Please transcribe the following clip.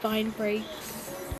spine breaks.